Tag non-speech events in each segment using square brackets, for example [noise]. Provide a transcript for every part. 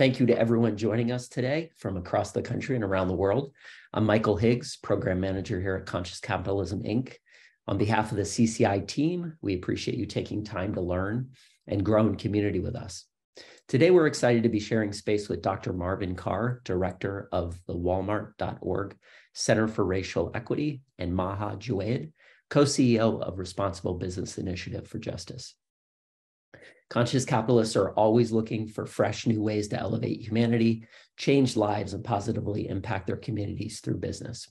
Thank you to everyone joining us today from across the country and around the world. I'm Michael Higgs, Program Manager here at Conscious Capitalism, Inc. On behalf of the CCI team, we appreciate you taking time to learn and grow in community with us. Today, we're excited to be sharing space with Dr. Marvin Carr, Director of the Walmart.org Center for Racial Equity, and Maha Jweied, co CEO of Responsible Business Initiative for Justice. Conscious capitalists are always looking for fresh new ways to elevate humanity, change lives, and positively impact their communities through business.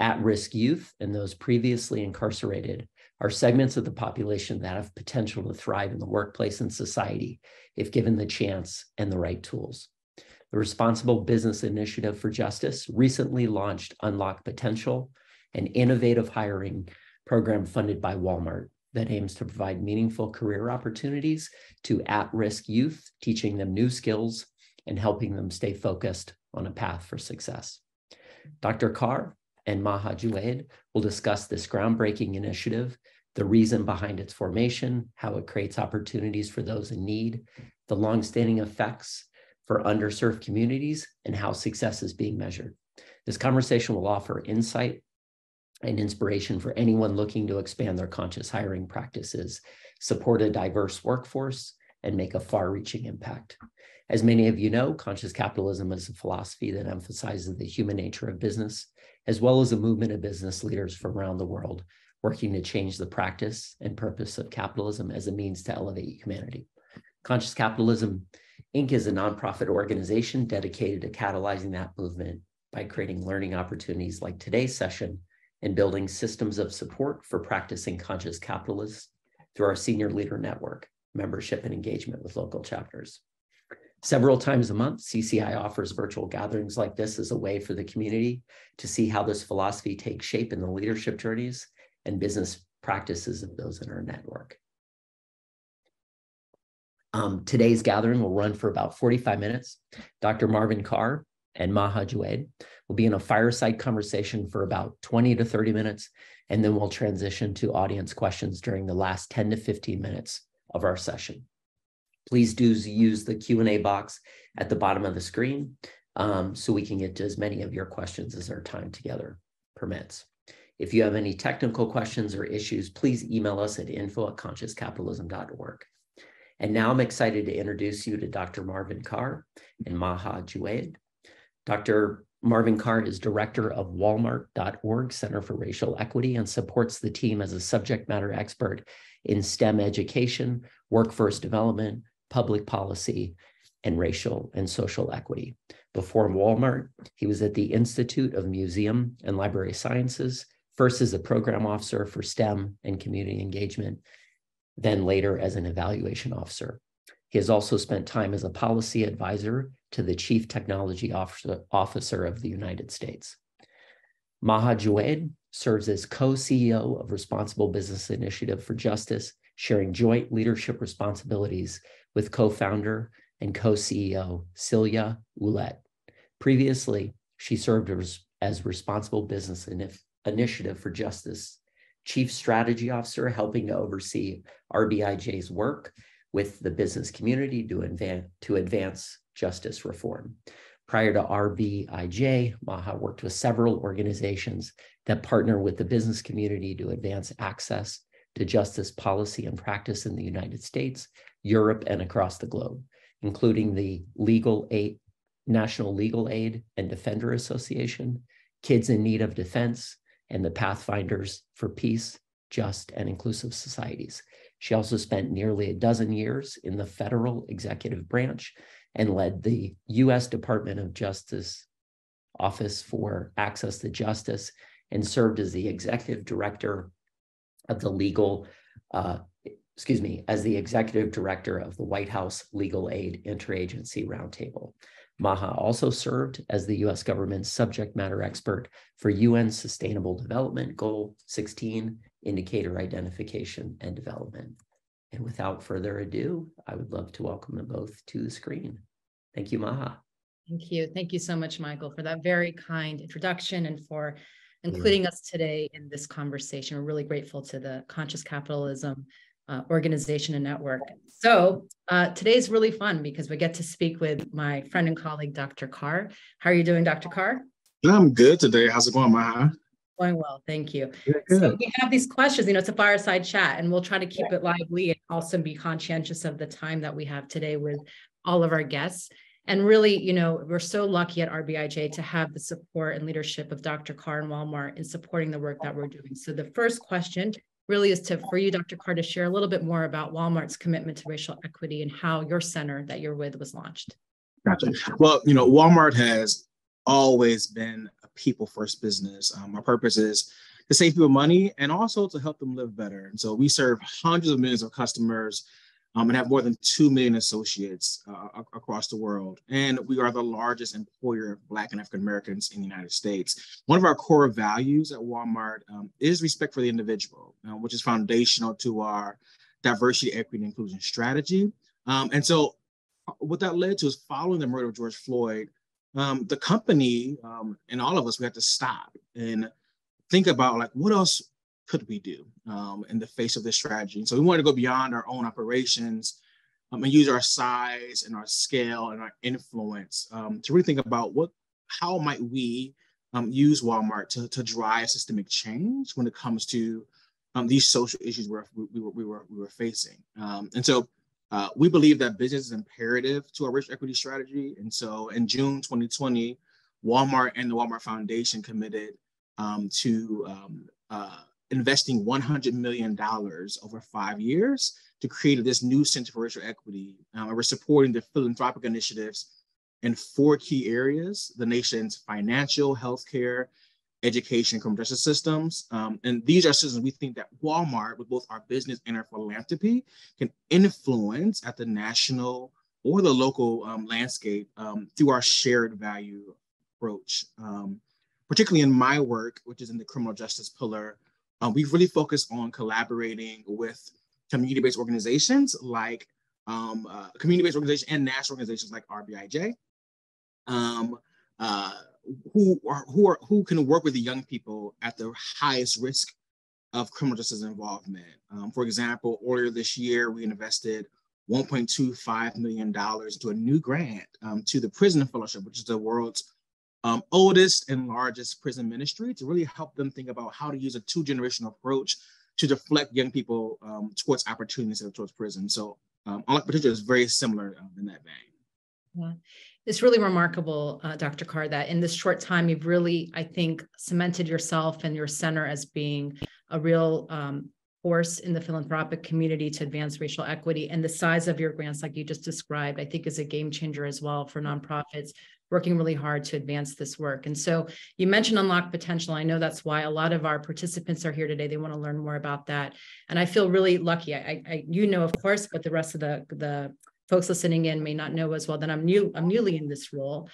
At risk youth and those previously incarcerated are segments of the population that have potential to thrive in the workplace and society if given the chance and the right tools. The Responsible Business Initiative for Justice recently launched Unlock Potential, an innovative hiring program funded by Walmart that aims to provide meaningful career opportunities to at risk youth, teaching them new skills and helping them stay focused on a path for success. Dr. Carr and Maha Jweied will discuss this groundbreaking initiative, the reason behind its formation, how it creates opportunities for those in need, the longstanding effects for underserved communities, and how success is being measured. This conversation will offer insight and inspiration for anyone looking to expand their conscious hiring practices, support a diverse workforce, and make a far reaching impact. As many of you know, conscious capitalism is a philosophy that emphasizes the human nature of business, as well as a movement of business leaders from around the world working to change the practice and purpose of capitalism as a means to elevate humanity. Conscious Capitalism Inc. is a nonprofit organization dedicated to catalyzing that movement by creating learning opportunities like today's session and building systems of support for practicing conscious capitalists through our senior leader network, membership and engagement with local chapters. Several times a month, CCI offers virtual gatherings like this as a way for the community to see how this philosophy takes shape in the leadership journeys and business practices of those in our network. Um, today's gathering will run for about 45 minutes. Dr. Marvin Carr and Maha Jweied will be in a fireside conversation for about 20 to 30 minutes, and then we'll transition to audience questions during the last 10 to 15 minutes of our session. Please do use the Q&A box at the bottom of the screen um, so we can get to as many of your questions as our time together permits. If you have any technical questions or issues, please email us at info at consciouscapitalism.org. And now I'm excited to introduce you to Dr. Marvin Carr and Maha Jweied. Dr. Marvin Carr is director of Walmart.org Center for Racial Equity and supports the team as a subject matter expert in STEM education, workforce development, public policy, and racial and social equity. Before Walmart, he was at the Institute of Museum and Library Sciences, first as a program officer for STEM and community engagement, then later as an evaluation officer. He has also spent time as a policy advisor to the Chief Technology Officer, of the United States. Maha Jweied serves as co-CEO of Responsible Business Initiative for Justice, sharing joint leadership responsibilities with co-founder and co-CEO Celia Ouellette. Previously, she served as, as Responsible Business Initiative for Justice Chief Strategy Officer, helping to oversee RBIJ's work with the business community to, advance, to advance justice reform. Prior to RBIJ, Maha worked with several organizations that partner with the business community to advance access to justice policy and practice in the United States, Europe, and across the globe, including the Legal Aid, National Legal Aid and Defender Association, Kids in Need of Defense, and the Pathfinders for Peace, Just, and Inclusive Societies. She also spent nearly a dozen years in the federal executive branch and led the US Department of Justice Office for Access to Justice and served as the executive director of the legal, uh, excuse me, as the executive director of the White House Legal Aid Interagency Roundtable. Maha also served as the US government's subject matter expert for UN Sustainable Development Goal 16, indicator identification and development. And without further ado, I would love to welcome them both to the screen. Thank you, Maha. Thank you. Thank you so much, Michael, for that very kind introduction and for including us today in this conversation. We're really grateful to the Conscious Capitalism uh, organization and network. So uh, today's really fun because we get to speak with my friend and colleague, Dr. Carr. How are you doing, Dr. Carr? I'm good today. How's it going, Maha? Going well, thank you. So we have these questions, you know, it's a fireside chat, and we'll try to keep it lively and also be conscientious of the time that we have today with all of our guests. And really, you know, we're so lucky at RBIJ to have the support and leadership of Dr. Carr and Walmart in supporting the work that we're doing. So the first question really is to for you, Dr. Carr, to share a little bit more about Walmart's commitment to racial equity and how your center that you're with was launched. Gotcha. Well, you know, Walmart has always been a people first business. Um, our purpose is to save people money and also to help them live better. And so we serve hundreds of millions of customers um, and have more than 2 million associates uh, across the world. And we are the largest employer of Black and African Americans in the United States. One of our core values at Walmart um, is respect for the individual, uh, which is foundational to our diversity, equity, and inclusion strategy. Um, and so, uh, what that led to is following the murder of George Floyd, um, the company um, and all of us, we had to stop and think about like, what else could we do um, in the face of this strategy? And so we wanted to go beyond our own operations um, and use our size and our scale and our influence um, to really think about what, how might we um, use Walmart to, to drive systemic change when it comes to these social issues we, we, were, we, were, we were facing. And so uh, we believe that business is imperative to our racial equity strategy. And so in June 2020, Walmart and the Walmart Foundation committed to uh, investing $100 million over five years to create this new Center for Racial Equity. Um, we're supporting the philanthropic initiatives in four key areas, the nation's financial, healthcare, education, criminal justice systems. Um, and these are systems we think that Walmart, with both our business and our philanthropy, can influence at the national or the local um, landscape um, through our shared value approach. Um, particularly in my work, which is in the criminal justice pillar, um, we've really focused on collaborating with community-based organizations like um, uh, community-based organizations and national organizations like RBIJ, uh, who are who are who can work with the young people at the highest risk of criminal justice involvement. Um, for example, earlier this year, we invested $1.25 million into a new grant um, to the Prison Fellowship, which is the world's um, oldest and largest prison ministry to really help them think about how to use a two generational approach to deflect young people um, towards opportunities and towards prison. So um, Unlock Potential is very similar um, in that vein. Yeah. It's really remarkable, uh, Dr. Carr, that in this short time, you've really, I think, cemented yourself and your center as being a real um, force in the philanthropic community to advance racial equity. And the size of your grants, like you just described, I think is a game changer as well for nonprofits working really hard to advance this work. And so you mentioned unlock potential. I know that's why a lot of our participants are here today. They want to learn more about that. And I feel really lucky. I, I you know, of course, but the rest of the the folks listening in may not know as well that I'm new, I'm newly in this role.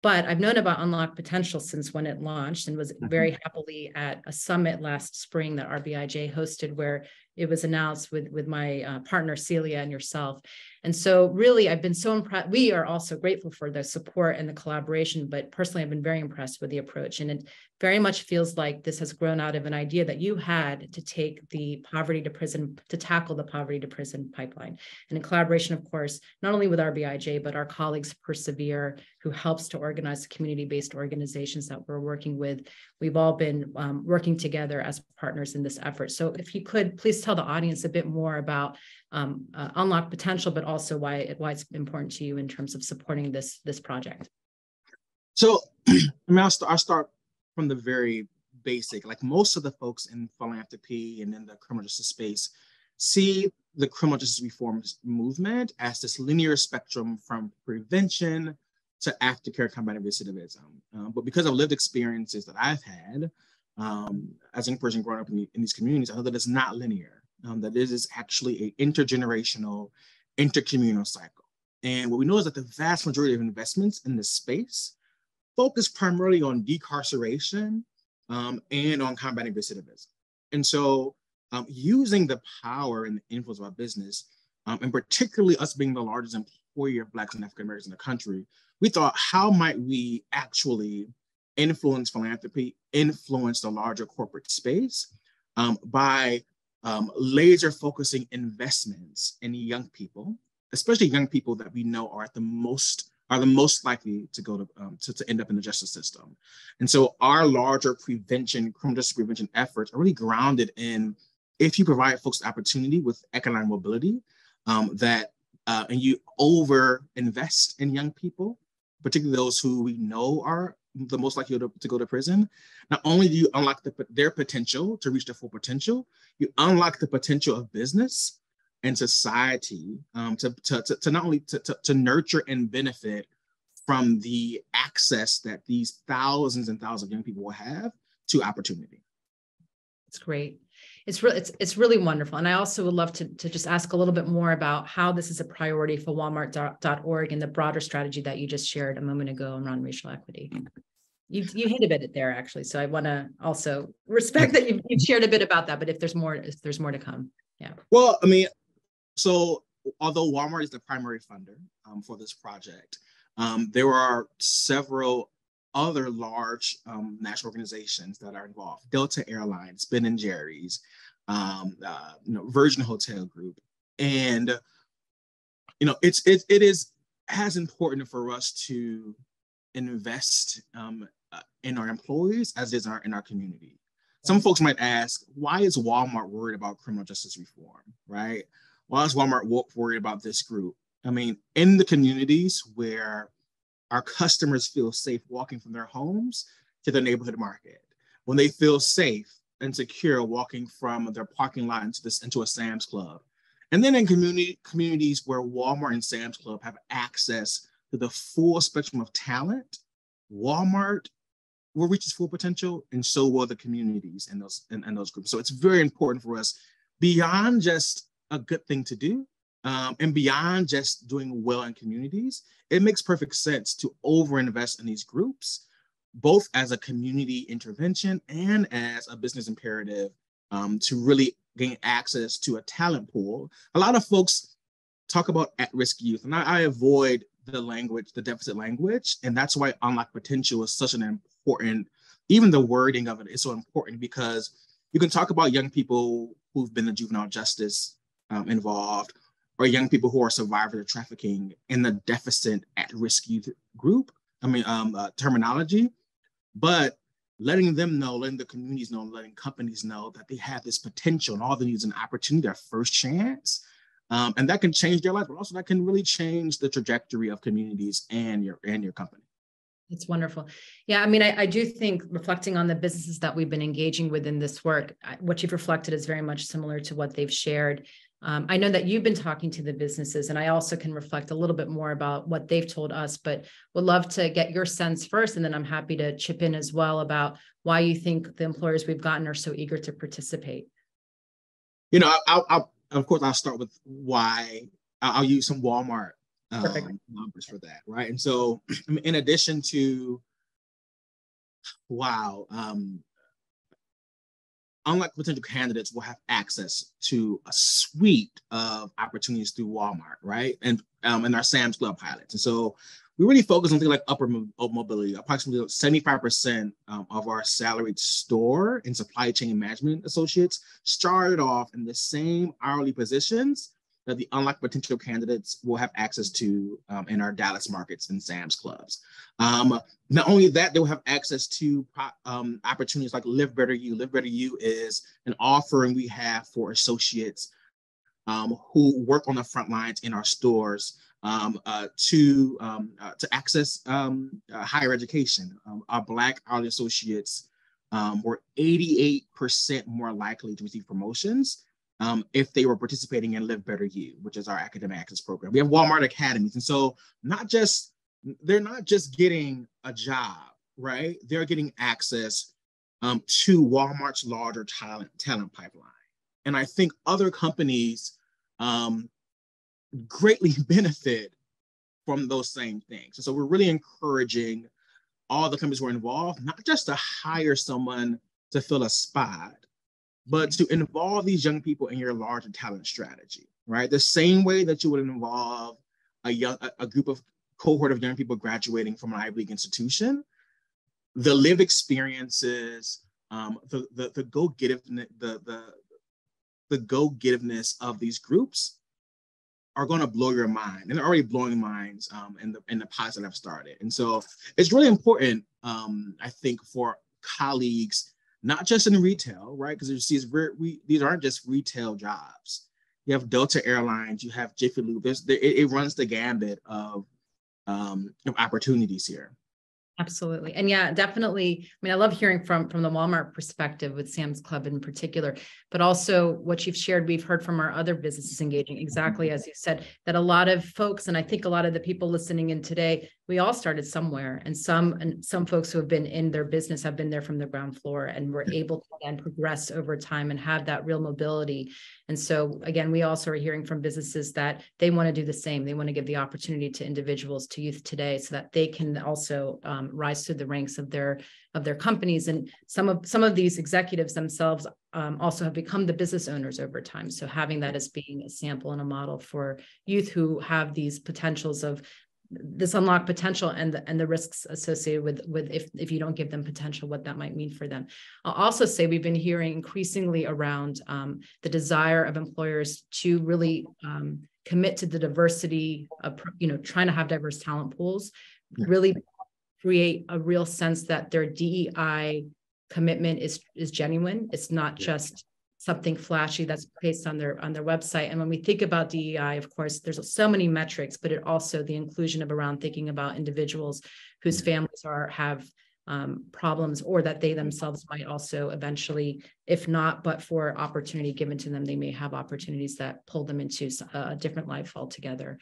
But I've known about Unlock Potential since when it launched and was mm-hmm. very happily at a summit last spring that RBIJ hosted, where it was announced with, with my uh, partner, Celia, and yourself. And so, really, I've been so impressed. We are also grateful for the support and the collaboration, but personally, I've been very impressed with the approach. And it very much feels like this has grown out of an idea that you had to take the poverty to prison, to tackle the poverty to prison pipeline. And in collaboration, of course, not only with RBIJ, but our colleagues Persevere, who helps to organize the community based organizations that we're working with. We've all been um, working together as partners in this effort. So, if you could please tell the audience a bit more about um, uh, unlock potential, but also why it, why it's important to you in terms of supporting this this project. So, [clears throat] I mean, I'll, st- I'll start from the very basic. Like most of the folks in philanthropy and in the criminal justice space see the criminal justice reform movement as this linear spectrum from prevention to aftercare combating recidivism. Um, but because of lived experiences that I've had um, as a person growing up in, the, in, these communities, I know that it's not linear um, that it is actually an intergenerational, intercommunal cycle. And what we know is that the vast majority of investments in this space focus primarily on decarceration um, and on combating recidivism. And so um, using the power and the influence of our business, um, and particularly us being the largest employer of Blacks and African Americans in the country, we thought, how might we actually influence philanthropy, influence the larger corporate space um, by um, laser focusing investments in young people, especially young people that we know are at the most are the most likely to go to, um, to, to end up in the justice system. And so our larger prevention, criminal justice prevention efforts are really grounded in if you provide folks opportunity with economic mobility, um, that uh, and you over invest in young people, particularly those who we know are the most likely to, to go to prison, not only do you unlock the, their potential to reach their full potential, you unlock the potential of business and society um, to, to, to, to, not only to, to, to nurture and benefit from the access that these thousands and thousands of young people will have to opportunity. It's great. It's really it's it's really wonderful. And I also would love to, to just ask a little bit more about how this is a priority for Walmart.org and the broader strategy that you just shared a moment ago around racial equity. You you hit a bit there actually. So I want to also respect that you've, you've shared a bit about that, but if there's more, if there's more to come. Yeah. Well, I mean, so although Walmart is the primary funder um, for this project, um, there are several other large um, national organizations that are involved. Delta Airlines, Ben and Jerry's, um, uh, you know, Virgin Hotel Group, and you know, it's it, it is as important for us to invest um, uh, in our employees as is in our in our community. Some folks might ask, why is Walmart worried about criminal justice reform, right? why is Walmart worried about this group? I mean, in the communities where our customers feel safe walking from their homes to their neighborhood market, when they feel safe and secure walking from their parking lot into this into a Sam's Club, and then in community communities where Walmart and Sam's Club have access to the full spectrum of talent, Walmart will reach its full potential, and so will the communities and those and, and those groups. So it's very important for us beyond just a good thing to do. Um, and beyond just doing well in communities, it makes perfect sense to overinvest in these groups, both as a community intervention and as a business imperative um, to really gain access to a talent pool. A lot of folks talk about at-risk youth, and I, I avoid the language, the deficit language, and that's why unlock potential is such an important. Even the wording of it is so important because you can talk about young people who've been in juvenile justice um, involved or young people who are survivors of trafficking in the deficit at-risk youth group, I mean, um, uh, terminology, but letting them know, letting the communities know, letting companies know that they have this potential and all they need is an opportunity, their first chance. Um, and that can change their life, but also that can really change the trajectory of communities and your and your company. It's wonderful. Yeah, I mean, I, I, do think reflecting on the businesses that we've been engaging with in this work, what you've reflected is very much similar to what they've shared. Um, I know that you've been talking to the businesses, and I also can reflect a little bit more about what they've told us, but would love to get your sense first. And then I'm happy to chip in as well about why you think the employers we've gotten are so eager to participate. You know, I'll, I'll of course, I'll start with why. I'll use some Walmart um, numbers for that, right? And so, [clears throat] in addition to, wow, um, unlike potential candidates, will have access to a suite of opportunities through Walmart, right? And um, and our Sam's Club pilots. And so we really focus on things like upper mobility. Approximately 75% um, of our salaried store and supply chain management associates started off in the same hourly positions that the unlocked potential candidates will have access to um, in our Dallas markets and Sam's clubs. Um, not only that, they will have access to um, opportunities like Live Better U. Live Better U is an offering we have for associates um, who work on the front lines in our stores um, uh, to um, uh, to access uh, higher education. our Black hourly associates were 88% more likely to receive promotions um, if they were participating in Live Better U, which is our academic access program. We have Walmart academies, and so not just they're not just getting a job, right? They're getting access um, to Walmart's larger talent talent pipeline, and I think other companies um, greatly [laughs] benefit from those same things. And so we're really encouraging all the companies who are involved, not just to hire someone to fill a spot, but to involve these young people in your larger talent strategy, right? The same way that you would involve a young a, group of cohort of young people graduating from an Ivy League institution, the lived experiences, um, the the the go get the the the go-getiveness of these groups are going to blow your mind and they're already blowing minds um, in the in the pods that I've started and so it's really important um, i think for colleagues not just in retail right because these we, these aren't just retail jobs you have delta airlines you have jiffy lube There's, it, it runs the gambit of, um, of opportunities here Absolutely. And yeah, definitely. I mean, I love hearing from from the Walmart perspective with Sam's Club in particular, but also what you've shared, we've heard from our other businesses engaging exactly as you said, that a lot of folks, and I think a lot of the people listening in today, we all started somewhere and some and some folks who have been in their business have been there from the ground floor and were able to then progress over time and have that real mobility. And so again we also are hearing from businesses that they want to do the same. They want to give the opportunity to individuals to youth today so that they can also um, rise through the ranks of their of their companies. And some of some of these executives themselves um, also have become the business owners over time. So having that as being a sample and a model for youth who have these potentials of this unlock potential and the, and the risks associated with with if if you don't give them potential what that might mean for them. I'll also say we've been hearing increasingly around um, the desire of employers to really um, commit to the diversity of you know trying to have diverse talent pools really create a real sense that their dei commitment is is genuine. It's not just something flashy that's placed on their on their website. And when we think about dei of course there's so many metrics but it also the inclusion of around thinking about individuals whose families are have um, problems or that they themselves might also eventually if not but for opportunity given to them they may have opportunities that pull them into a different life altogether.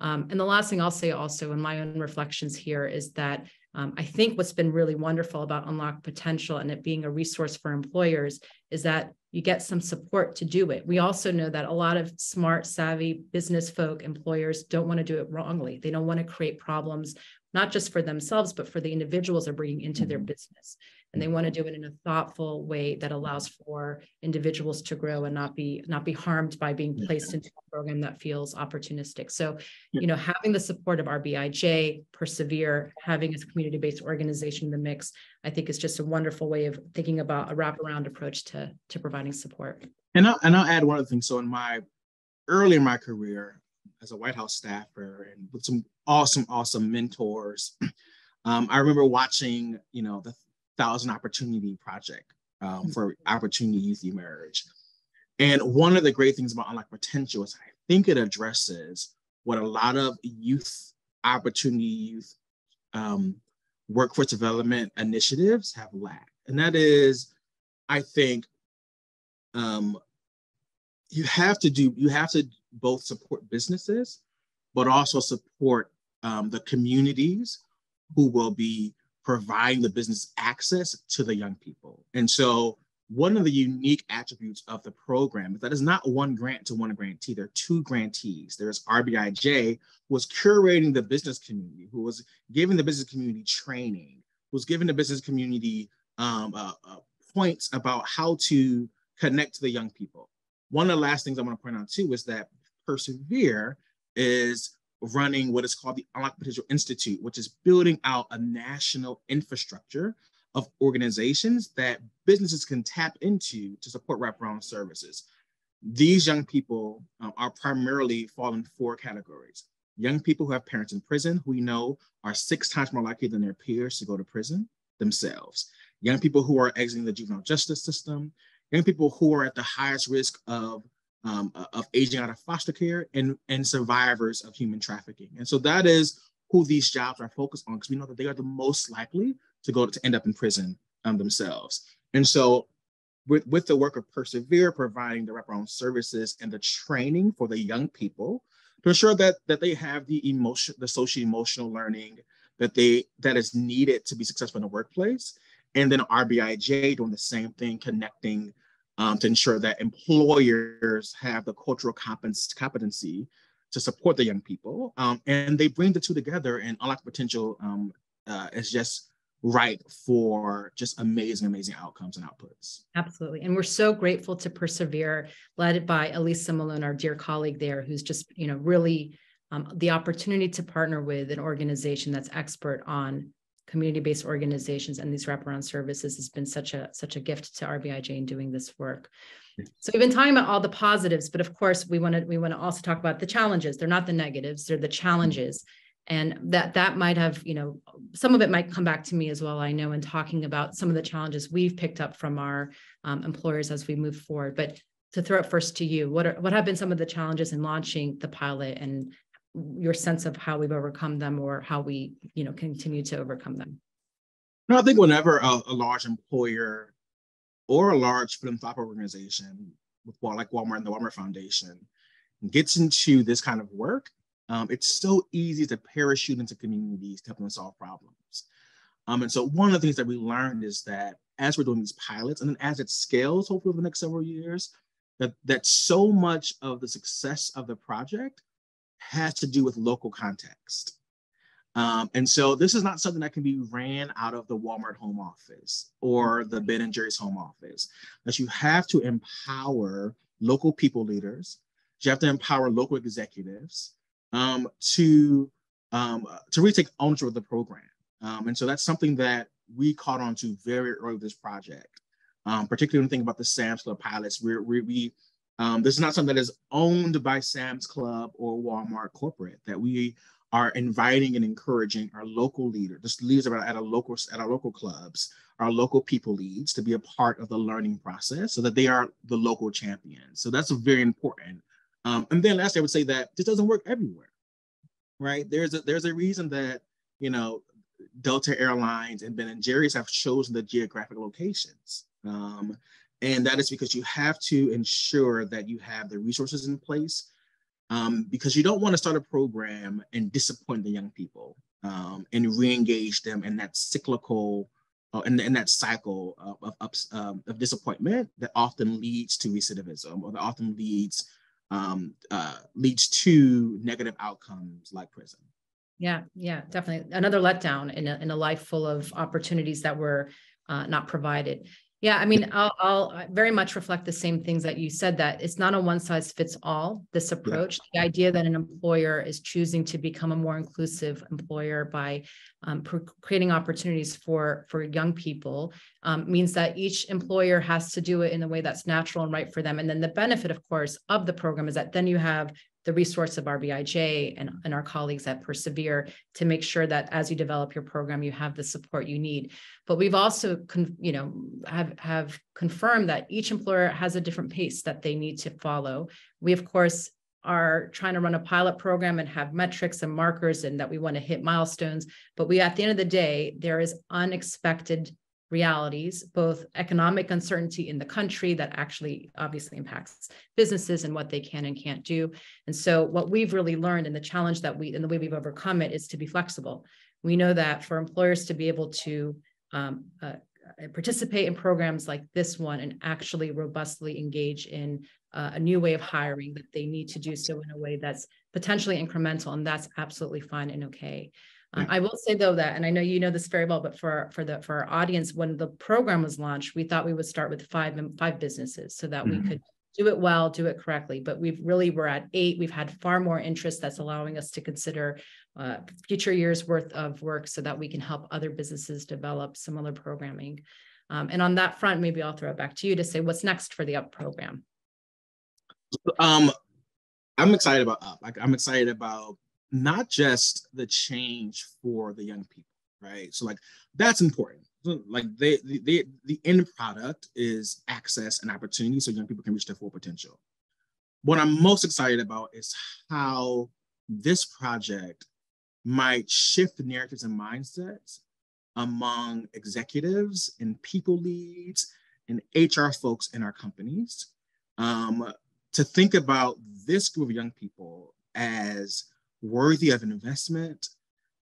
Um, and the last thing i'll say also in my own reflections here is that um, I think what's been really wonderful about Unlock Potential and it being a resource for employers is that you get some support to do it. We also know that a lot of smart, savvy business folk, employers don't want to do it wrongly. They don't want to create problems, not just for themselves, but for the individuals they're bringing into their mm-hmm. business and they want to do it in a thoughtful way that allows for individuals to grow and not be not be harmed by being placed into a program that feels opportunistic. So you know having the support of rbij persevere having a community-based organization in the mix i think is just a wonderful way of thinking about a wraparound approach to to providing support. And I'll, and I'll add one other thing. So in my early in my career as a white house staffer and with some awesome awesome mentors [clears throat] um, I remember watching, you know, the Thousand Opportunity Project um, mm-hmm. for Opportunity Youth Emerge. And one of the great things about Unlock Potential is I think it addresses what a lot of youth opportunity youth um, workforce development initiatives have lacked. And that is, I think, um, you have to do, you have to both support businesses, but also support um, the communities who will be providing the business access to the young people. And so one of the unique attributes of the program is that it's not one grant to one grantee. There are two grantees. There's RBIJ, who was curating the business community, who was giving the business community training, who was giving the business community um, uh, uh, points about how to connect to the young people. One of the last things I want to point out too is that Persevere is running what is called the Unlock Potential Institute, which is building out a national infrastructure of organizations that businesses can tap into to support wraparound services. These young people um, are primarily fall in four categories. Young people who have parents in prison, who we know are six times more likely than their peers to go to prison themselves. Young people who are exiting the juvenile justice system. Young people who are at the highest risk of um, of aging out of foster care and, and survivors of human trafficking. And so that is who these jobs are focused on because we know that they are the most likely to go to end up in prison um, themselves. And so with, with the work of Persevere providing the wraparound services and the training for the young people to ensure that, that they have the emotion, the social emotional learning that they that is needed to be successful in the workplace. And then RBIJ doing the same thing, connecting um, to ensure that employers have the cultural competency to support the young people. Um, and they bring the two together and unlock potential um, uh, is just right for just amazing, amazing outcomes and outputs. Absolutely. And we're so grateful to persevere, led by Elisa Malone, our dear colleague there, who's just, you know, really um, the opportunity to partner with an organization that's expert on community-based organizations and these wraparound services has been such a such a gift to RBIJ in doing this work. So we've been talking about all the positives, but of course we want to we want to also talk about the challenges. They're not the negatives; they're the challenges, and that that might have you know some of it might come back to me as well. I know in talking about some of the challenges we've picked up from our um, employers as we move forward. But to throw it first to you, what are what have been some of the challenges in launching the pilot and your sense of how we've overcome them or how we you know continue to overcome them? No, I think whenever a, a large employer or a large philanthropic organization with like Walmart and the Walmart Foundation gets into this kind of work, um, it's so easy to parachute into communities to help them solve problems. Um, and so one of the things that we learned is that as we're doing these pilots and then as it scales, hopefully over the next several years, that, that so much of the success of the project has to do with local context. Um, and so this is not something that can be ran out of the Walmart home office or the Ben and Jerry's home office. That you have to empower local people leaders. You have to empower local executives um, to um, to really take ownership of the program. Um, and so that's something that we caught on to very early this project. Um, particularly when you think about the Sam's pilots, we're, we, we um, this is not something that is owned by Sam's Club or Walmart corporate. That we are inviting and encouraging our local leaders, the leaders at our local at our local clubs, our local people leads to be a part of the learning process, so that they are the local champions. So that's very important. Um, and then lastly, I would say that this doesn't work everywhere, right? There's a there's a reason that you know Delta Airlines and Ben and Jerry's have chosen the geographic locations. Um, and that is because you have to ensure that you have the resources in place um, because you don't want to start a program and disappoint the young people um, and re-engage them in that cyclical uh, in, in that cycle of, of, um, of, disappointment that often leads to recidivism or that often leads um, uh, leads to negative outcomes like prison. Yeah, yeah, definitely. Another letdown in a, in a life full of opportunities that were uh, not provided. Yeah, I mean, I'll, I'll, very much reflect the same things that you said that it's not a one size fits all, this approach. Yeah. The idea that an employer is choosing to become a more inclusive employer by um, creating opportunities for, for young people um, means that each employer has to do it in a way that's natural and right for them. And then the benefit, of course, of the program is that then you have the resource of RBIJ and, and our colleagues at Persevere to make sure that as you develop your program, you have the support you need. But we've also, con, you know, have, have confirmed that each employer has a different pace that they need to follow. We, of course, are trying to run a pilot program and have metrics and markers and that we want to hit milestones. But we, at the end of the day, there is unexpected realities, both economic uncertainty in the country that actually obviously impacts businesses and what they can and can't do. And so, what we've really learned and the challenge that we and the way we've overcome it is to be flexible. We know that for employers to be able to um, uh, participate in programs like this one and actually robustly engage in uh, a new way of hiring, that they need to do so in a way that's potentially incremental, and that's absolutely fine and okay. Um, I will say though that, and I know you know this very well, but for for the for our audience, when the program was launched, we thought we would start with five five businesses so that mm-hmm. we could do it well, do it correctly. But we've really we're at eight. We've had far more interest that's allowing us to consider uh, future years worth of work so that we can help other businesses develop similar programming. Um, and on that front, maybe I'll throw it back to you to say what's next for the UP program. Um, I'm excited about UP. I'm excited about not just the change for the young people, right? So like that's important. Like they, they, the end product is access and opportunity so young people can reach their full potential. What I'm most excited about is how this project might shift narratives and mindsets among executives and people leads and HR folks in our companies um, to think about this group of young people as worthy of an investment,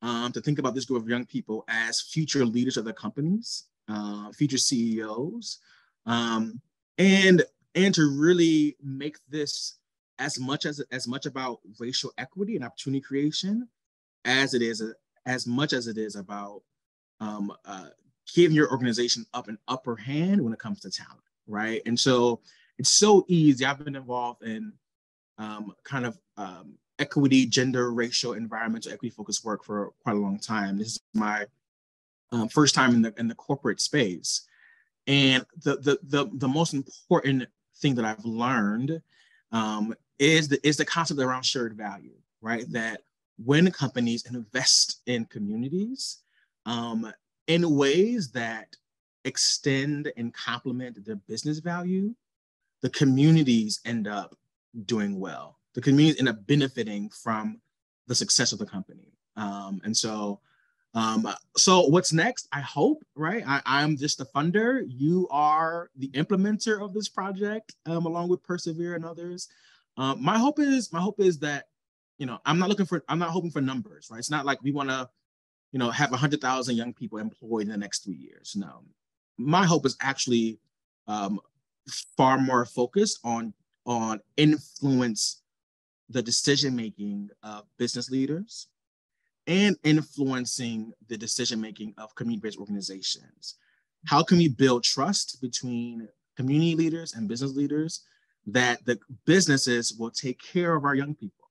um, to think about this group of young people as future leaders of their companies, uh, future CEOs, um, and and to really make this as much as as much about racial equity and opportunity creation as it is as much as it is about um, uh, giving your organization up an upper hand when it comes to talent, right? And so it's so easy. I've been involved in um, kind of um, equity, gender, racial, environmental equity focused work for quite a long time. This is my um, first time in the in the corporate space, and the, the the the most important thing that I've learned um, is the is the concept around shared value, right? That when companies invest in communities um, in ways that extend and complement their business value, the communities end up doing well. The communities end up benefiting from the success of the company. Um, and so, um, so what's next? I hope, right? I, am just a funder. You are the implementer of this project, um, along with Persevere and others. Um, my hope is, my hope is that, you know, I'm not looking for, I'm not hoping for numbers, right? It's not like we want to, you know, have 100,000 young people employed in the next three years. No, my hope is actually um, far more focused on on influence the decision making of business leaders and influencing the decision making of community-based organizations. How can we build trust between community leaders and business leaders that the businesses will take care of our young people?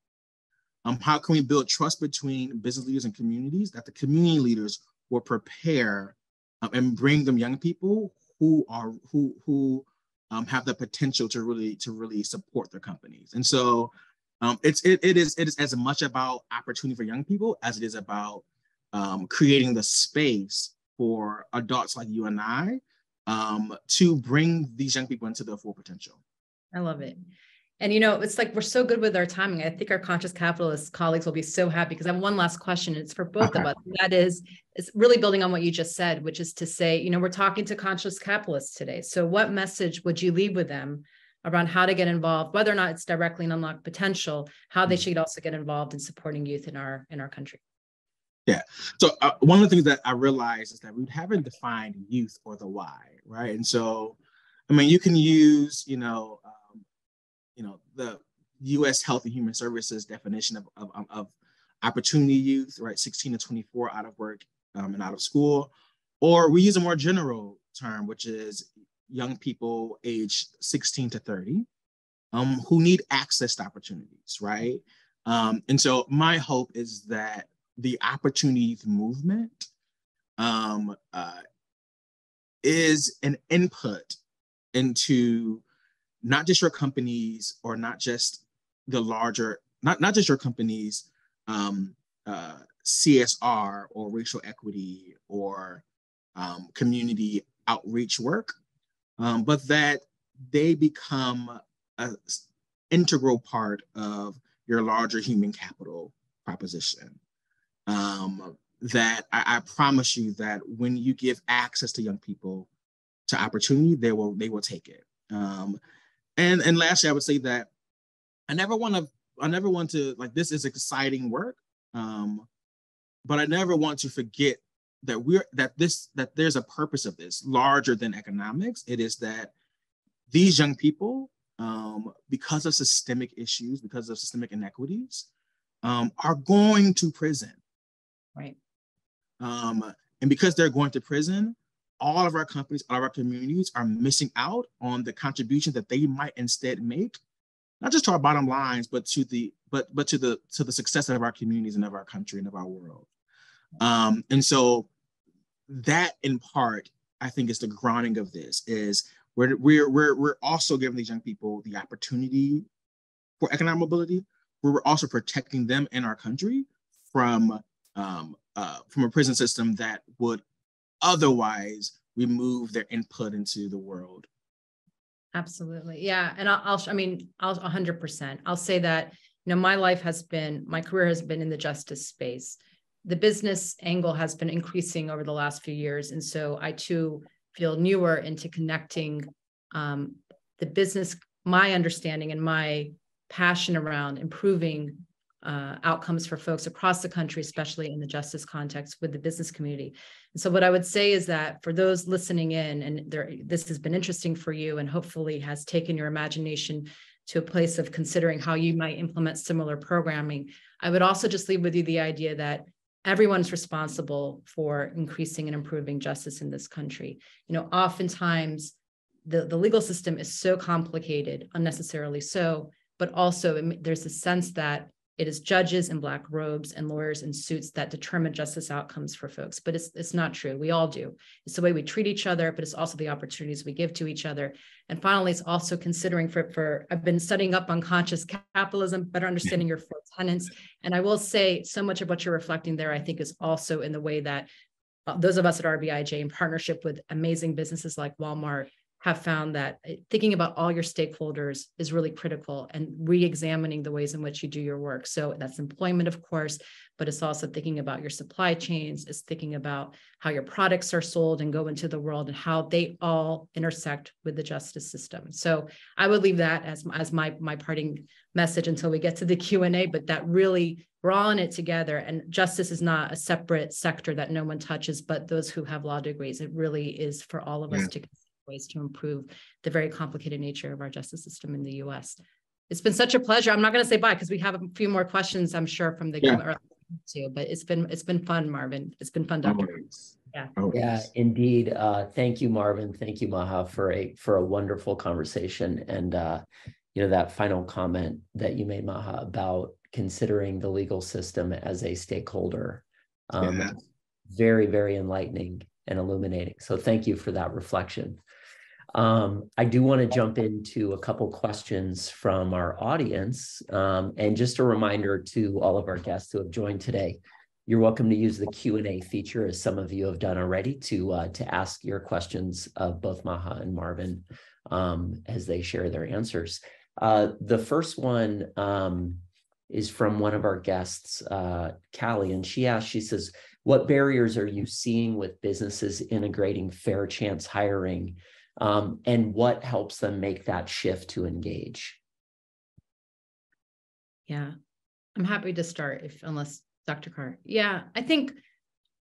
Um, how can we build trust between business leaders and communities that the community leaders will prepare um, and bring them young people who are who who um, have the potential to really to really support their companies. And so um, it's it, it is it is as much about opportunity for young people as it is about um, creating the space for adults like you and I um, to bring these young people into their full potential. I love it. And you know, it's like we're so good with our timing. I think our conscious capitalist colleagues will be so happy because I have one last question. It's for both okay. of us. That is, it's really building on what you just said, which is to say, you know, we're talking to conscious capitalists today. So, what message would you leave with them around how to get involved, whether or not it's directly in unlock potential, how they mm-hmm. should also get involved in supporting youth in our in our country? Yeah. So uh, one of the things that I realized is that we haven't defined youth or the why, right? And so, I mean, you can use, you know. Uh, you know, the U.S. Health and Human Services definition of, of, of opportunity youth, right, 16 to 24 out of work um, and out of school, or we use a more general term, which is young people aged 16 to 30 um, who need access to opportunities, right? Um, and so my hope is that the opportunity movement um, uh, is an input into not just your companies or not just the larger, not, not just your companies, um, uh, CSR or racial equity or um, community outreach work, um, but that they become an integral part of your larger human capital proposition. Um, that I, I, promise you that when you give access to young people to opportunity, they will they will take it. Um, and and lastly, I would say that I never want to I never want to like this is exciting work. Um, but I never want to forget that we're that this that there's a purpose of this larger than economics. It is that these young people, um, because of systemic issues, because of systemic inequities, um, are going to prison. Right. Um, and because they're going to prison, all of our companies, all of our communities are missing out on the contribution that they might instead make, not just to our bottom lines, but to the but but to the to the success of our communities and of our country and of our world. Um, and so that in part, I think is the grounding of this is we're we're we're we're also giving these young people the opportunity for economic mobility, we're also protecting them in our country from um, uh, from a prison system that would otherwise remove their input into the world. Absolutely. Yeah. And I'll, I'll I mean, I'll 100%. I'll say that, you know, my life has been, my career has been in the justice space. The business angle has been increasing over the last few years. And so I too feel newer into connecting um, the business, my understanding and my passion around improving uh, outcomes for folks across the country, especially in the justice context with the business community. And so, what I would say is that for those listening in, and there, this has been interesting for you, and hopefully has taken your imagination to a place of considering how you might implement similar programming. I would also just leave with you the idea that everyone's responsible for increasing and improving justice in this country. You know, oftentimes the, the legal system is so complicated, unnecessarily so, but also there's a sense that it is judges in black robes and lawyers in suits that determine justice outcomes for folks but it's it's not true. We all do. It's the way we treat each other but it's also the opportunities we give to each other. And finally it's also considering for for i've been studying up on conscious capitalism better understanding your four tenants and i will say so much of what you're reflecting there i think is also in the way that uh, those of us at rbij in partnership with amazing businesses like walmart have found that eh, thinking about all your stakeholders is really critical and re-examining the ways in which you do your work. So that's employment of course but it's also thinking about your supply chains it's thinking about how your products are sold and go into the world and how they all intersect with the justice system. So i would leave that as, as my my parting message until we get to the [laughs] q&a but that really we're all in it together and justice is not a separate sector that no one touches but those who have law degrees it really is for all of us to ways to improve the very complicated nature of our justice system in the US. It's been such a pleasure. I'm not going to say bye because we have a few more questions, I'm sure, from the yeah. too. But it's been it's been fun, Marvin. It's been fun, Dr. Always. Yeah. Always. Yeah, indeed. Uh, thank you, Marvin. Thank you, Maha, for a for a wonderful conversation. And uh, you know, that final comment that you made, Maha, about considering the legal system as a stakeholder. Um, yeah. very, very enlightening and illuminating. So thank you for that reflection. Um, I do want to jump into a couple questions from our audience. Um, and just a reminder to all of our guests who have joined today, you're welcome to use the Q&A feature, as some of you have done already, to, uh, to ask your questions of both Maha and Marvin um, as they share their answers. Uh, the first one um, is from one of our guests, uh, Callie, and she asked, she says, what barriers are you seeing with businesses integrating fair chance hiring um, and what helps them make that shift to engage. Yeah. I'm happy to start if unless dr carr yeah i think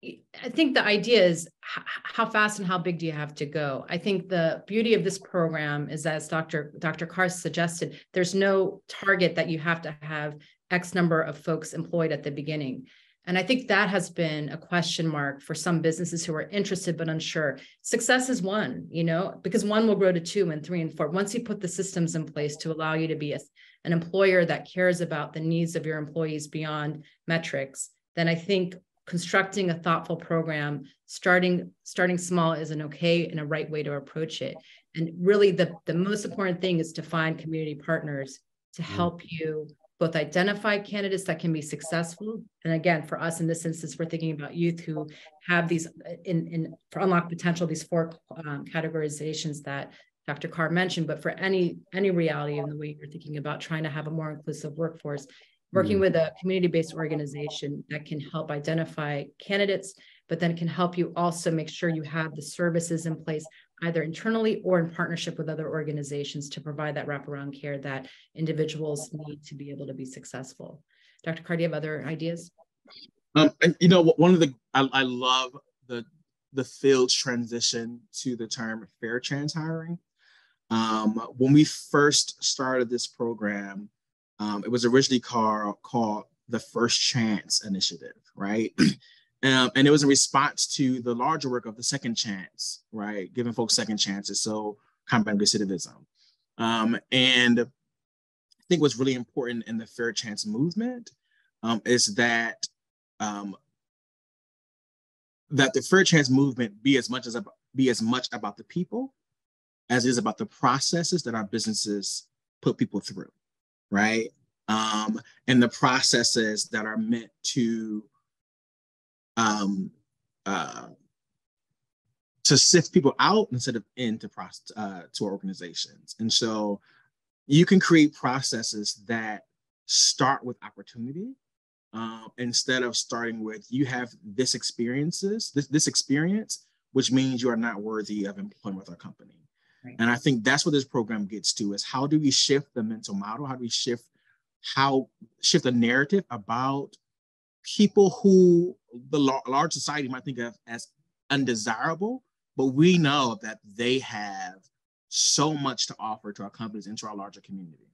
i think the idea is how fast and how big do you have to go? I think the beauty of this program is as dr dr carr suggested there's no target that you have to have x number of folks employed at the beginning and I think that has been a question mark for some businesses who are interested but unsure. Success is one, you know, because one will grow to two and three and four. Once you put the systems in place to allow you to be a, an employer that cares about the needs of your employees beyond metrics, then I think constructing a thoughtful program, starting starting small is an okay and a right way to approach it. And really the, the most important thing is to find community partners to mm. help you both identify candidates that can be successful. And again, for us in this instance, we're thinking about youth who have these in, in for unlock potential, these four um, categorizations that Dr. Carr mentioned, but for any any reality in the way you're thinking about trying to have a more inclusive workforce, working mm-hmm. with a community-based organization that can help identify candidates, but then can help you also make sure you have the services in place either internally or in partnership with other organizations to provide that wraparound care that individuals need to be able to be successful. Dr. You have other ideas? Um, and you know, one of the I, I love the the field's transition to the term fair chance hiring. Um, when we first started this program, um, it was originally called, called the First Chance Initiative, right? [clears throat] Um, and it was a response to the larger work of the second chance, right? Giving folks second chances. So combating recidivism. Um, and I think what's really important in the fair chance movement um, is that um, that the fair chance movement be as much as about, be as much about the people as it is about the processes that our businesses put people through, right? Um, and the processes that are meant to um, uh, to sift people out instead of into process uh, to organizations. And so you can create processes that start with opportunity um, instead of starting with you have this experiences this, this experience which means you are not worthy of employment with our company right. and i think that's what this program gets to is how do we shift the mental model how do we shift how shift the narrative about people who the large society might think of as undesirable, but we know that they have so much to offer to our companies and to our larger community.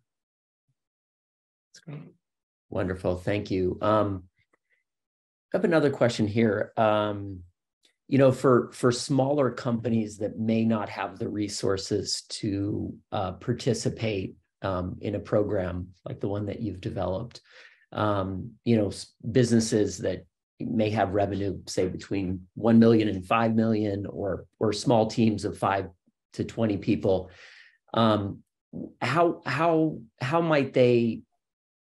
That's great. Wonderful. Thank you. Um, I have another question here. Um, you know, for for smaller companies that may not have the resources to uh, participate um, in a program like the one that you've developed, um, you know, businesses that may have revenue, say between 1 million and 5 million or, or small teams of five to 20 people. Um, how, how, how might they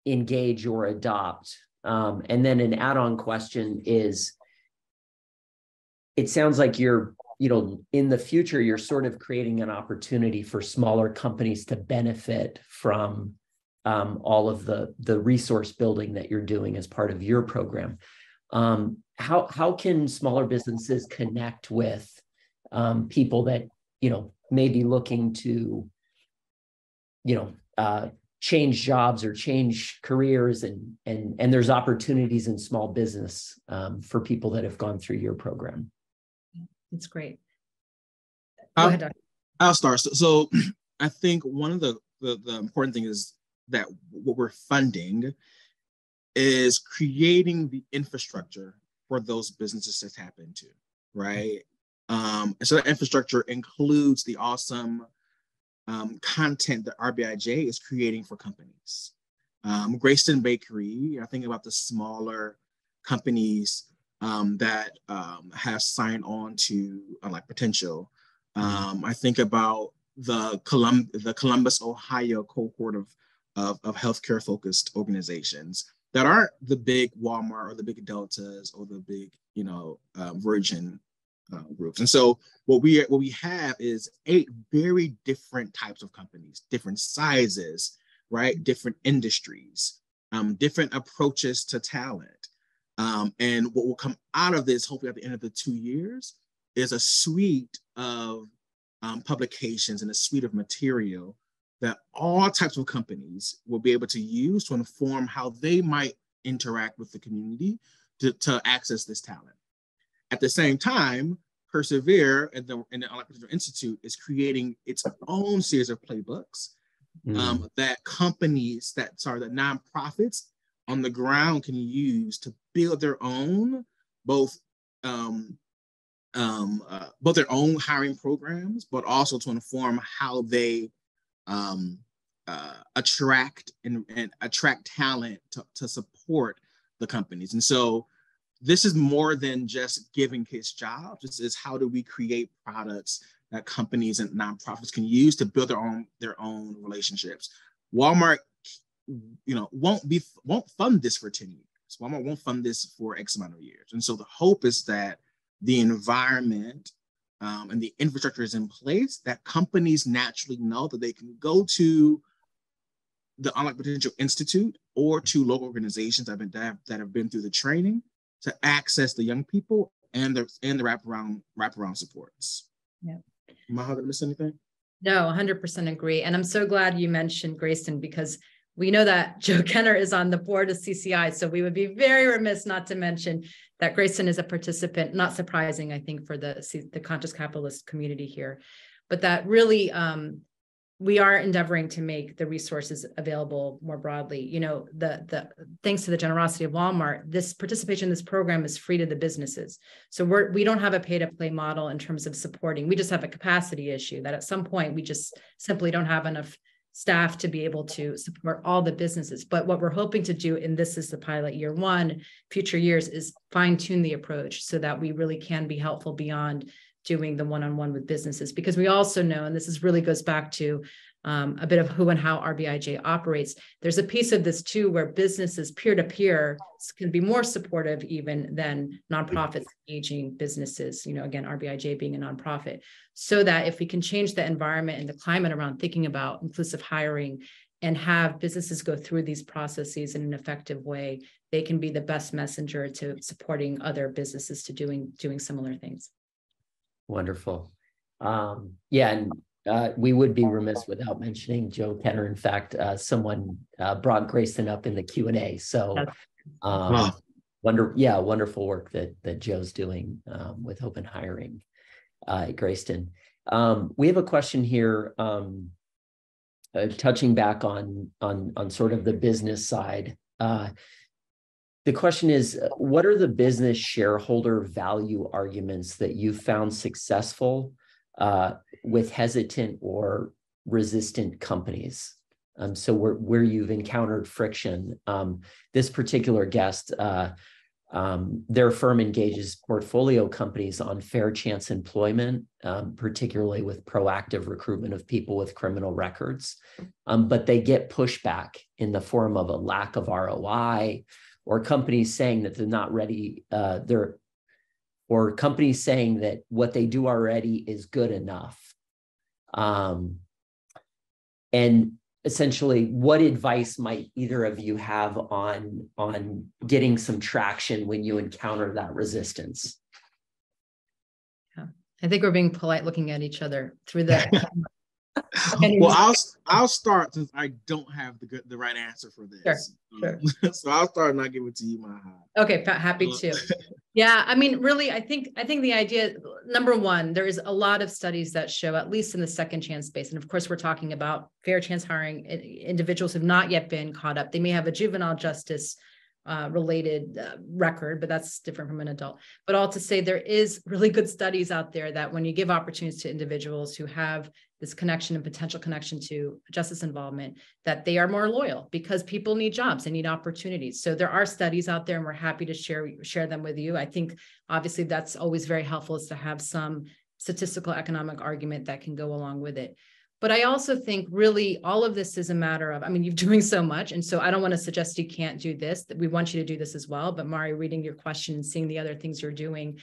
engage or adopt? Um, and then an add-on question is, it sounds like you're you know in the future you're sort of creating an opportunity for smaller companies to benefit from um, all of the the resource building that you're doing as part of your program um, how how can smaller businesses connect with um, people that you know may be looking to you know uh, change jobs or change careers and and and there's opportunities in small business um, for people that have gone through your program it's great. Go I'll, ahead, I'll start. So, so, [clears throat] I think one of the, the, the important thing is that what we're funding is creating the infrastructure for those businesses to tap into, right? Um, so that infrastructure includes the awesome um, content that RBIJ is creating for companies. Um, Greyston Bakery, I think about the smaller companies um, that um, have signed on to uh, like potential. Um, I think about the Colum- the Columbus, Ohio cohort of, of, of healthcare focused organizations that aren't the big Walmart or the big Deltas or the big, you know, uh, Virgin uh, groups. And so what we what we have is eight very different types of companies, different sizes, right? Different industries, um, different approaches to talent. Um, and what will come out of this, hopefully at the end of the two years, is a suite of um, publications and a suite of material that all types of companies will be able to use to inform how they might interact with the community to, to access this talent. At the same time, Persevere and the, and the Entrepreneurial Institute is creating its own series of playbooks mm. um, that companies that, sorry, that nonprofits on the ground can use to build their own both um, um, uh, both their own hiring programs, but also to inform how they um, uh, attract and, and, attract talent to, to support the companies. And so this is more than just giving kids jobs. This is how do we create products that companies and nonprofits can use to build their own their own relationships. Walmart you know, won't be won't fund this for 10 years. Walmart won't fund this for X amount of years. And so the hope is that the environment um, and the infrastructure is in place that companies naturally know that they can go to the Unlock Potential Institute or to local organizations that have, been, that have, that have been through the training to access the young people and the and the wraparound wraparound supports. Yeah. Did I miss anything? No, 100% agree. And I'm so glad you mentioned Greyston because we know that [laughs] Joe Kenner is on the board of CCI, so we would be very remiss not to mention that Greyston is a participant, not surprising, I think, for the, the conscious capitalist community here, but that really um, we are endeavoring to make the resources available more broadly. You know, the the thanks to the generosity of Walmart, this participation in this program is free to the businesses. So we're we don't have a pay to play model in terms of supporting. We just have a capacity issue that at some point we just simply don't have enough staff to be able to support all the businesses. But what we're hoping to do, and this is the pilot year one, future years, is fine tune the approach so that we really can be helpful beyond doing the one on one with businesses. Because we also know, and this is really goes back to um, a bit of who and how RBIJ operates. There's a piece of this too where businesses peer to peer can be more supportive even than nonprofits engaging businesses. You know, again, RBIJ being a nonprofit, so that if we can change the environment and the climate around thinking about inclusive hiring and have businesses go through these processes in an effective way, they can be the best messenger to supporting other businesses to doing doing similar things. Wonderful. Um, yeah, and uh, we would be remiss without mentioning Joe Kenner. In fact, uh, someone uh, brought Greyston up in the Q and A. So, um, wow. wonder, yeah, wonderful work that that Joe's doing um, with open hiring uh, at Greyston. Um, we have a question here, um, uh, touching back on on on sort of the business side. Uh, the question is, what are the business shareholder value arguments that you found successful? Uh, with hesitant or resistant companies. Um, so where, where you've encountered friction, um, this particular guest, uh, um, their firm engages portfolio companies on fair chance employment, um, particularly with proactive recruitment of people with criminal records. Um, but they get pushback in the form of a lack of ROI or companies saying that they're not ready, uh, they're or companies saying that what they do already is good enough. Um, and essentially what advice might either of you have on on getting some traction when you encounter that resistance yeah i think we're being polite looking at each other through the [laughs] [laughs] well i'll i'll start since i don't have the good the right answer for this. Sure, sure. [laughs] so i'll start and i'll give it to you my okay happy to. Yeah i mean really i think i think the idea number one there is a lot of studies that show at least in the second chance space and of course we're talking about fair chance hiring individuals who have not yet been caught up. They may have a juvenile justice uh, related uh, record, but that's different from an adult. But all to say, there is really good studies out there that when you give opportunities to individuals who have this connection and potential connection to justice involvement, that they are more loyal because people need jobs, they need opportunities. So there are studies out there, and we're happy to share share them with you. I think obviously that's always very helpful is to have some statistical economic argument that can go along with it. But I also think really all of this is a matter of, I mean, [laughs] you're doing so much. And so I don't want to suggest you can't do this, that we want you to do this as well. But Mari, reading your question and seeing the other things you're doing,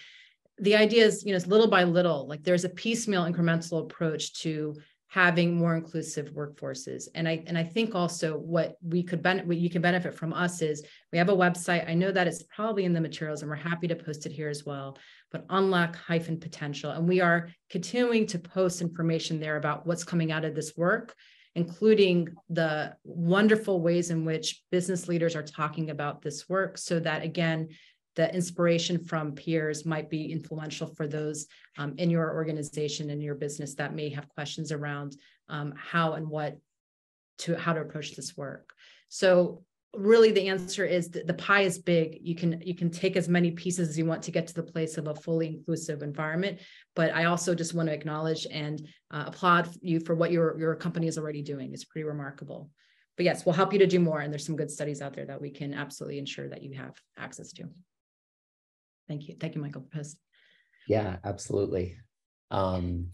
the idea is, you know, it's little by little, like there's a piecemeal incremental approach to having more inclusive workforces. And I and I think also what we could benefit what you can benefit from us is we have a website. I know that it's probably in the materials and we're happy to post it here as well, but unlock hyphen potential. And we are continuing to post information there about what's coming out of this work including the wonderful ways in which business leaders are talking about this work so that again the inspiration from peers might be influential for those um, in your organization and your business that may have questions around um, how and what to how to approach this work. So really the answer is the pie is big. You can you can take as many pieces as you want to get to the place of a fully inclusive environment but i also just want to acknowledge and uh, applaud you for what your your company is already doing. It's pretty remarkable. But yes we'll help you to do more and there's some good studies out there that we can absolutely ensure that you have access to Thank you. Thank you, Michael Post. Yeah, absolutely. Um,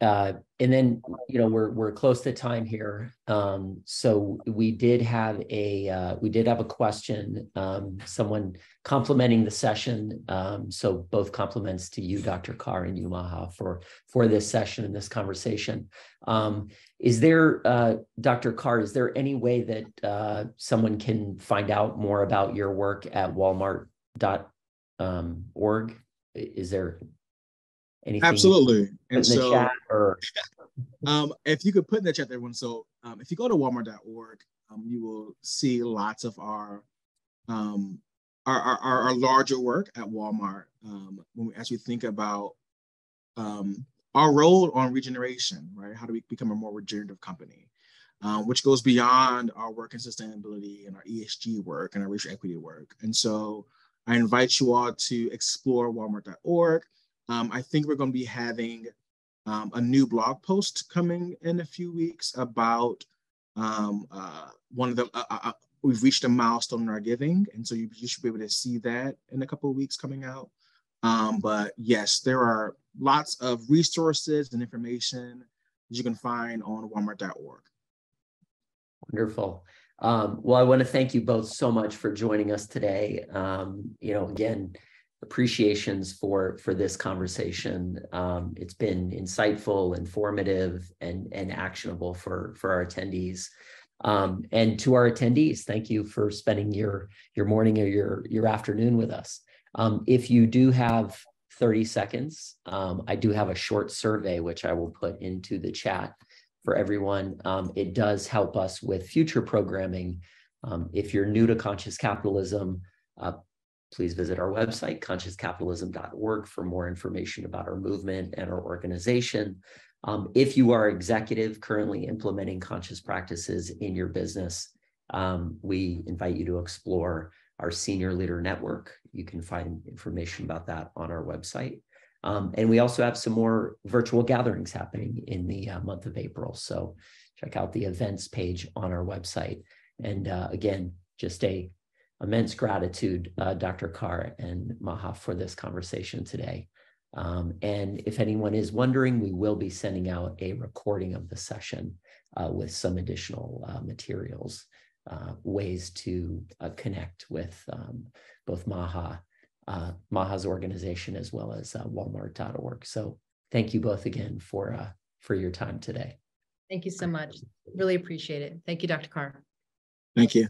uh, and then you know we're we're close to time here, um, so we did have a uh, we did have a question. Um, someone complimenting the session. Um, so both compliments to you, Dr. Carr, and you, Maha, for for this session and this conversation. Um, is there, uh, Dr. Carr, is there any way that uh, someone can find out more about your work at Walmart dot um, org? Is there anything? Absolutely. And so, or [laughs] um, if you could put in the chat, everyone. So um, if you go to Walmart.org, um, you will see lots of our um, our, our, our larger work at Walmart. Um, when we, as we think about um, our role on regeneration, right? How do we become a more regenerative company? Um, which goes beyond our work in sustainability and our ESG work and our racial equity work. And so I invite you all to explore walmart.org. Um, I think we're going to be having um, a new blog post coming in a few weeks about um, uh, one of the, uh, uh, uh, we've reached a milestone in our giving. And so you, you should be able to see that in a couple of weeks coming out. Um, but yes, there are lots of resources and information that you can find on walmart.org. Wonderful. Um, well, I want to thank you both so much for joining us today. Um, you know, again, appreciations for for this conversation. Um, it's been insightful, informative, and and actionable for for our attendees. Um, and to our attendees, thank you for spending your your morning or your your afternoon with us. Um, if you do have 30 seconds, um, I do have a short survey which I will put into the chat for everyone. Um, it does help us with future programming. Um, if you're new to conscious capitalism, uh, please visit our website, consciouscapitalism.org, for more information about our movement and our organization. Um, if you are executive currently implementing conscious practices in your business, um, we invite you to explore our senior leader network. You can find information about that on our website. Um, and we also have some more virtual gatherings happening in the uh, month of April. So check out the events page on our website. And uh, again, just a immense gratitude, uh, Dr. Carr and Maha, for this conversation today. Um, and if anyone is wondering, we will be sending out a recording of the session uh, with some additional uh, materials, uh, ways to connect with um, both Maha, uh, Maha's organization, as well as uh, Walmart.org. So thank you both again for for your time today. Thank you so much. Really appreciate it. Thank you, Dr. Carr. Thank you.